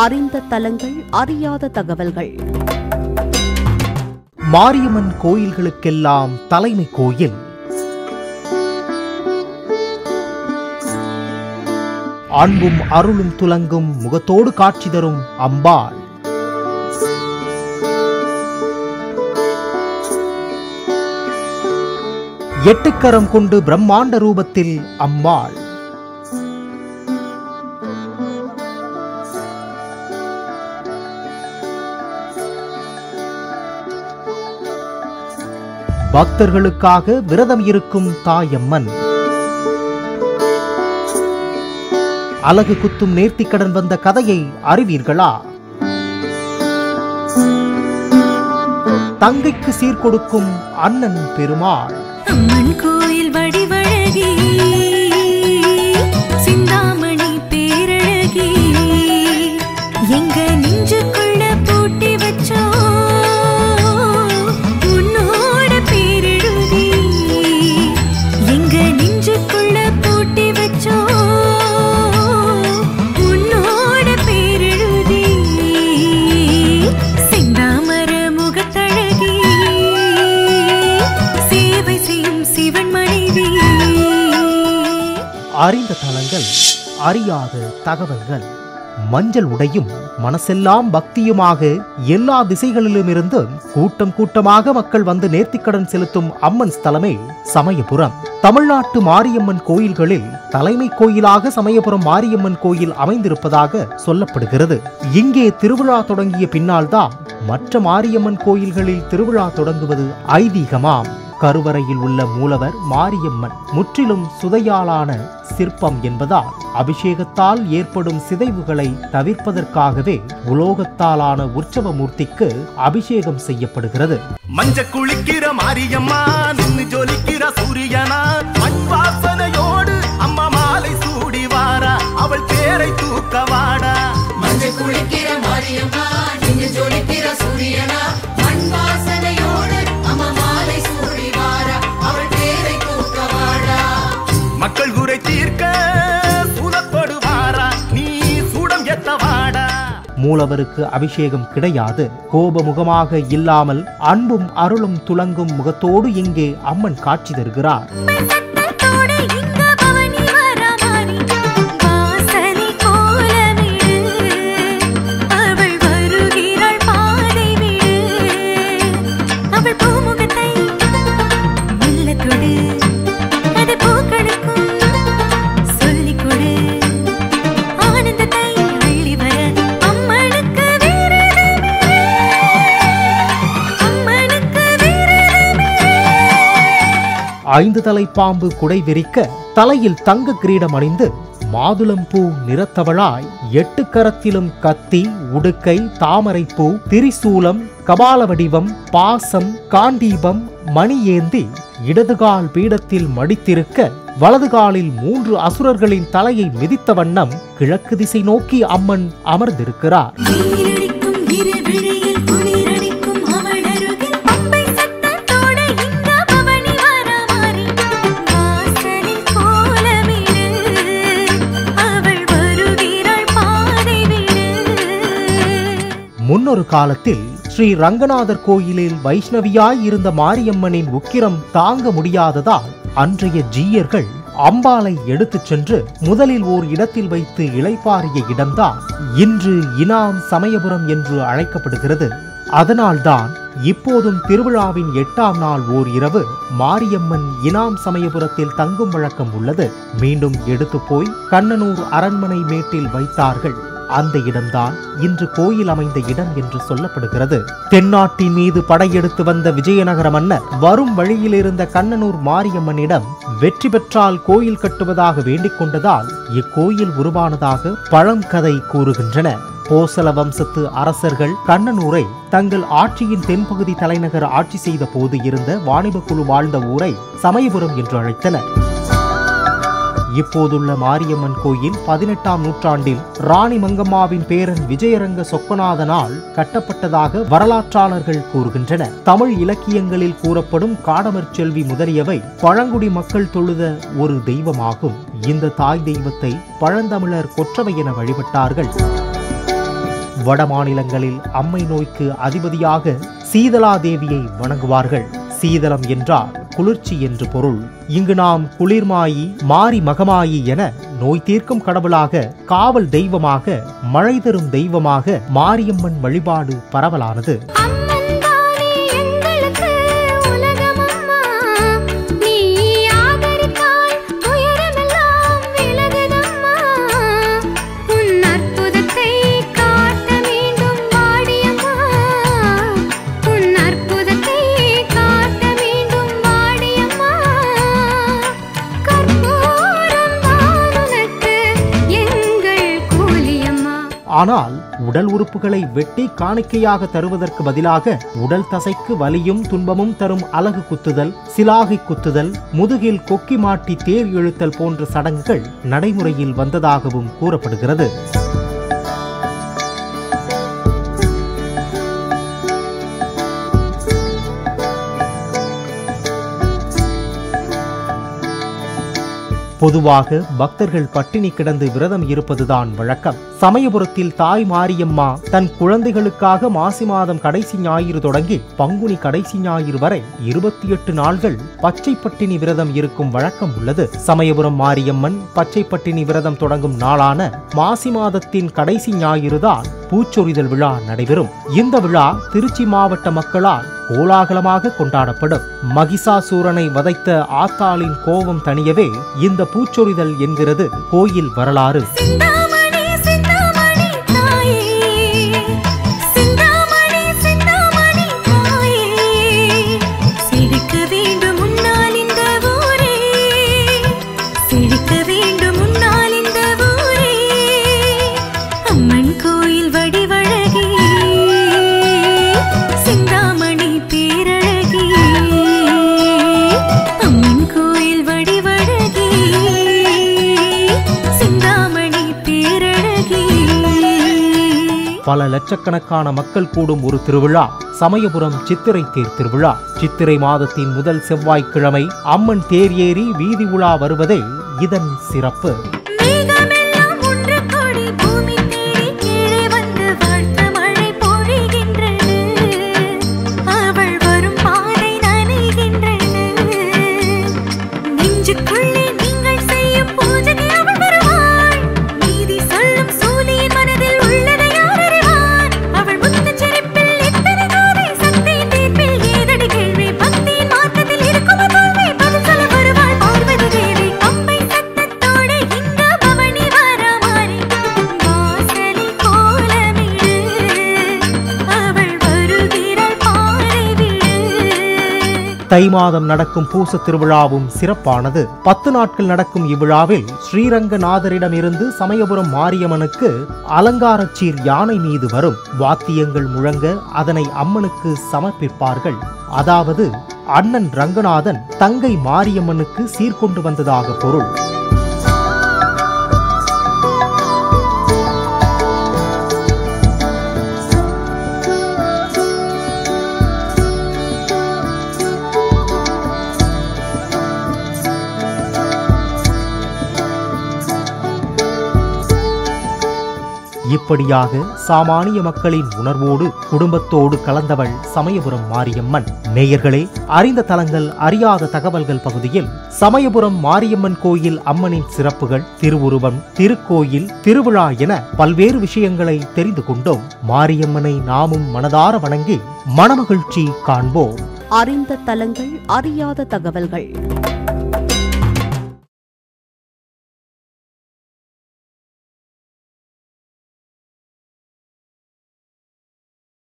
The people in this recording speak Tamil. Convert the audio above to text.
அறிந்த தலங்கள் அறியாத தகவல்கள். மாரியம்மன் கோயில்களுக்கெல்லாம் தலைமை கோயில். அன்பும் அருளும் துலங்கும் முகத்தோடு காட்சி தரும் அம்பாள். எட்டுக்கரம் கொண்டு பிரம்மாண்ட ரூபத்தில் அம்பாள். பக்தர்களுக்காக விரதம் இருக்கும் தாயம்மன். அலகு குத்தும் நேர்த்திக்கடன் வந்த கதையை அறிவீர்களா? தங்கைக்கு சீர்கொடுக்கும் அண்ணன் பெருமாள். அம்மன் கோயில் வடிவழகி சிந்தா அறிந்த தலங்கள் அறியாத தகவல்கள். மஞ்சள் உடையும் மனசெல்லாம் பக்தியுமாக எல்லா திசைகளிலுமிருந்து கூட்டம் கூட்டமாக மக்கள் வந்து நேர்த்திக்கடன் செலுத்தும் அம்மன் ஸ்தலமே சமயபுரம். தமிழ்நாட்டு மாரியம்மன் கோயில்களில் தலைமை கோயிலாக சமயபுரம் மாரியம்மன் கோயில் அமைந்திருப்பதாக சொல்லப்படுகிறது. இங்கே திருவிழா தொடங்கிய பின்னால்தான் மற்ற மாரியம்மன் கோயில்களில் திருவிழா தொடங்குவது ஐதீகமாம். கருவறையில் உள்ள மூலவர் மாரியம்மன் முற்றிலும் சுதையாலான சிற்பம் என்பதால் அபிஷேகத்தால் ஏற்படும் சிதைவுகளை தவிர்ப்பதற்காகவே உலோகத்தாலான உற்சவ மூர்த்திக்கு அபிஷேகம் செய்யப்படுகிறது. மஞ்ச குளிக்கிற மாரியம்மா நின்னு ஜொலிக்கிற சூரியனா மண் வாசனையோடு அம்மா மாலை சூடி வாரா அவள் பேரை தூக்க வாடா மஞ்சள் குளிக்கிற மாரியம்மா நின்று ஜொலிக்கிற சூரியனா மூலவருக்கு அபிஷேகம் கிடையாது. கோபமுகமாக இல்லாமல் அன்பும் அருளும் துலங்கும் முகத்தோடு இங்கே அம்மன் காட்சி தருகிறார். ஐந்து தலை பாம்பு குடை விரிக்க தலையில் தங்க கிரீடம் அணிந்து மாதுளம்பூ நிறத்தவளாய் எட்டு கரத்திலும் கத்தி உடுக்கை தாமரைப்பூ திரிசூலம் கபால வடிவம் பாசம் காண்டீபம் மணி ஏந்தி இடதுகால் பீடத்தில் மடித்திருக்க வலது காலில் மூன்று அசுரர்களின் தலையை மிதித்த வண்ணம் கிழக்கு திசை நோக்கி அம்மன் அமர்ந்திருக்கிறார். முன்னொரு காலத்தில் ஸ்ரீ ரங்கநாதர் கோயிலில் வைஷ்ணவியாய் இருந்த மாரியம்மனின் உக்கிரம் தாங்க முடியாததால் அன்றைய ஜீயர்கள் அம்பாளை எடுத்துச் சென்று முதலில் ஓர் இடத்தில் வைத்து இளைப்பாறிய இடம்தான் இன்று இனாம் சமயபுரம் என்று அழைக்கப்படுகிறது. அதனால்தான் இப்போதும் திருவிழாவின் எட்டாம் நாள் ஓர் இரவு மாரியம்மன் இனாம் சமயபுரத்தில் தங்கும் வழக்கம் உள்ளது. மீண்டும் எடுத்து போய் கண்ணனூர் அரண்மனை மேட்டில் வைத்தார்கள். அந்த இடம்தான் இன்று கோயில் அமைந்த இடம் என்று சொல்லப்படுகிறது. தென்னாட்டின் மீது படையெடுத்து வந்த விஜயநகர மன்னர் வரும் வழியில் இருந்த கண்ணனூர் மாரியம்மனிடம் வெற்றி பெற்றால் கோயில் கட்டுவதாக வேண்டிக் கொண்டதால் இக்கோயில் உருவானதாக பழங்கதை கூறுகின்றன. போசல வம்சத்து அரசர்கள் கண்ணனூரை தங்கள் ஆட்சியின் தென்பகுதி தலைநகர் ஆட்சி செய்த போது இருந்த வாணிப குழு வாழ்ந்த ஊரை சமயபுரம் என்று அழைத்தனர். இப்போதுள்ள மாரியம்மன் கோயில் பதினெட்டாம் நூற்றாண்டில் ராணி மங்கம்மாவின் பேரன் விஜயரங்க சொக்கநாதனால் கட்டப்பட்டதாக வரலாற்றாளர்கள் கூறுகின்றனர். தமிழ் இலக்கியங்களில் கூறப்படும் காடமர் செல்வி முதலியவை பழங்குடி மக்கள் தொழுத ஒரு தெய்வமாகும். இந்த தாய் தெய்வத்தை பழந்தமிழர் கொற்றவை என வழிபட்டார்கள். வட மாநிலங்களில் அம்மை நோய்க்கு அதிபதியாக சீதலா தேவியை வணங்குவார்கள். சீதளம் என்றால் குளிர்ச்சி என்று பொருள். இங்கு நாம் குளிர்மாயி மாரி மகமாயி என நோய் தீர்க்கும் கடவுளாக காவல் தெய்வமாக மழை தரும் தெய்வமாக மாரியம்மன் வழிபாடு பரவலானது. ஆனால் உடல் உறுப்புகளை வெட்டி காணிக்கையாக தருவதற்கு பதிலாக உடல் தசைக்கு வலியும் துன்பமும் தரும் அலகு குத்துதல் சிலாகை குத்துதல் முதுகில் கொக்கி மாட்டி தேர் இழுத்தல் போன்ற சடங்குகள் நடைமுறையில் வந்ததாகவும் கூறப்படுகிறது. பொதுவாக பக்தர்கள் பட்டினி கிடந்து விரதம் இருப்பதுதான் வழக்கம். சமயபுரத்தில் தாய் மாரியம்மா தன் குழந்தைகளுக்காக மாசி மாதம் கடைசி ஞாயிறு தொடங்கி பங்குனி கடைசி ஞாயிறு வரை இருபத்தி எட்டு நாள்கள் பச்சை பட்டினி விரதம் இருக்கும் வழக்கம் உள்ளது. சமயபுரம் மாரியம்மன் பச்சை பட்டினி விரதம் தொடங்கும் நாளான மாசி மாதத்தின் கடைசி ஞாயிறுதான் பூச்சொரிதல் விழா நடைபெறும். இந்த விழா திருச்சி மாவட்ட மக்களால் கோலாகலமாக கொண்டாடப்படும். மகிஷாசூரனை வதைத்த ஆத்தாளின் கோபம் தணியவே இந்த பூச்சொரிதல் என்கிறது கோயில் வரலாறு. பல லட்சக்கணக்கான மக்கள் கூடும் ஒரு திருவிழா சமயபுரம் சித்திரை தேர் திருவிழா. சித்திரை மாதத்தின் முதல் செவ்வாய்க்கிழமை அம்மன் தேர் ஏறி வீதி உலா வருவதே இதன் சிறப்பு. தை மாதம் நடக்கும் பூச திருவிழாவும் சிறப்பானது. பத்து நாட்கள் நடக்கும் இவ்விழாவில் ஸ்ரீரங்கநாதரிடமிருந்து சமயபுரம் மாரியம்மனுக்கு அலங்காரச்சீர் யானை மீது வரும். வாத்தியங்கள் முழங்க அதனை அம்மனுக்கு சமர்ப்பிப்பார்கள். அதாவது அண்ணன் ரங்கநாதன் தங்கை மாரியம்மனுக்கு சீர்கொண்டு வந்ததாக பொருள். இப்படியாக சாமானிய மக்களின் உணர்வோடு குடும்பத்தோடு கலந்தவள் சமயபுரம் மாரியம்மன். நேயர்களே அறிந்த தலங்கள் அறியாத தகவல்கள் பகுதியில் சமயபுரம் மாரியம்மன் கோயில் அம்மனின் சிறப்புகள் திருவுருவம் திருக்கோயில் திருவிழா என பல்வேறு விஷயங்களை தெரிந்து கொண்டோம். மாரியம்மனை நாமும் மனதார வணங்கி மனமகிழ்ச்சி காண்போம். அறிந்த தலங்கள் அறியாத தகவல்கள்.